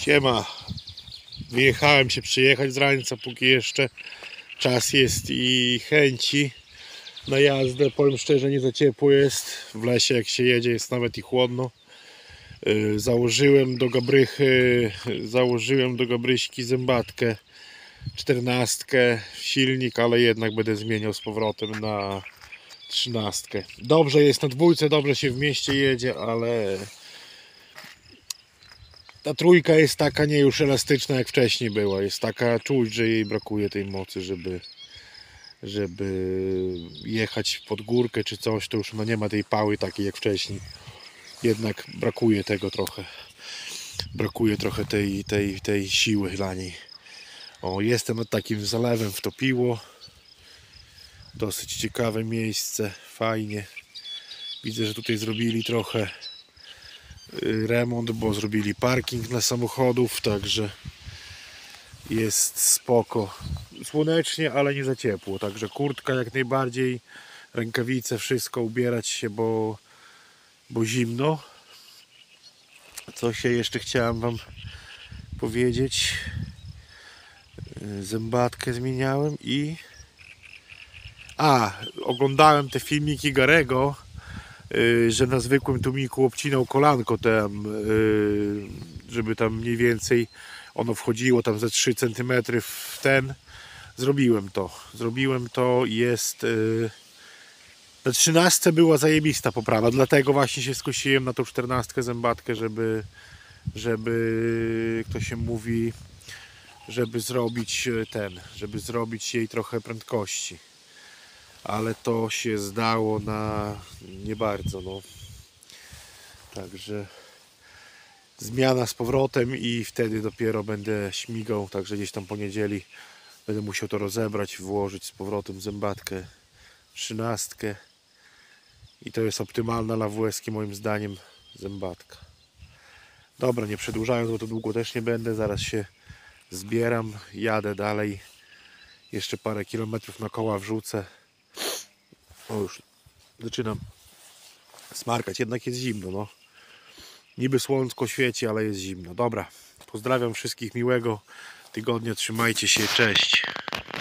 Siema. Wyjechałem się przyjechać z rańca, póki jeszcze czas jest i chęci na jazdę. Powiem szczerze, nie za ciepło jest. W lesie jak się jedzie jest nawet i chłodno. Yy, Założyłem do gabrychy, założyłem do gabryśki zębatkę, czternastkę, silnik, ale jednak będę zmieniał z powrotem na trzynastkę. Dobrze jest na dwójce, dobrze się w mieście jedzie, ale ta trójka jest taka nie już elastyczna jak wcześniej była. Jest taka, czuć, że jej brakuje tej mocy, żeby żeby jechać pod górkę czy coś, to już nie ma tej pały takiej jak wcześniej. Jednak brakuje tego trochę. Brakuje trochę tej, tej, tej siły dla niej. O, jestem nad takim zalewem w Topiło. Dosyć ciekawe miejsce, fajnie. Widzę, że tutaj zrobili trochę remont, bo zrobili parking dla samochodów, także jest spoko. Słonecznie, ale nie za ciepło, także kurtka jak najbardziej, rękawice, wszystko ubierać się, bo, bo zimno. Co się jeszcze chciałem Wam powiedzieć? Y, Zębatkę zmieniałem i a, oglądałem te filmiki Garego, y, że na zwykłym tumiku obcinał kolanko tam, y, żeby tam mniej więcej ono wchodziło tam ze 3 cm w ten. Zrobiłem to. Zrobiłem to jest. y, Na 13 była zajebista poprawa, dlatego właśnie się skusiłem na tą 14 zębatkę, żeby, żeby, kto się mówi, żeby zrobić y, ten, żeby zrobić jej trochę prędkości ale to się zdało na nie bardzo, no. Także zmiana z powrotem i wtedy dopiero będę śmigał, także gdzieś tam po niedzieli będę musiał to rozebrać, włożyć z powrotem zębatkę, trzynastkę i to jest optymalna dla WSK moim zdaniem zębatka. Dobra, nie przedłużając, bo to długo też nie będę, zaraz się zbieram, jadę dalej, jeszcze parę kilometrów na koła wrzucę. O już zaczynam smarkać, jednak jest zimno, no. Niby słonko świeci, ale jest zimno. Dobra, pozdrawiam wszystkich miłego tygodnia, trzymajcie się, cześć.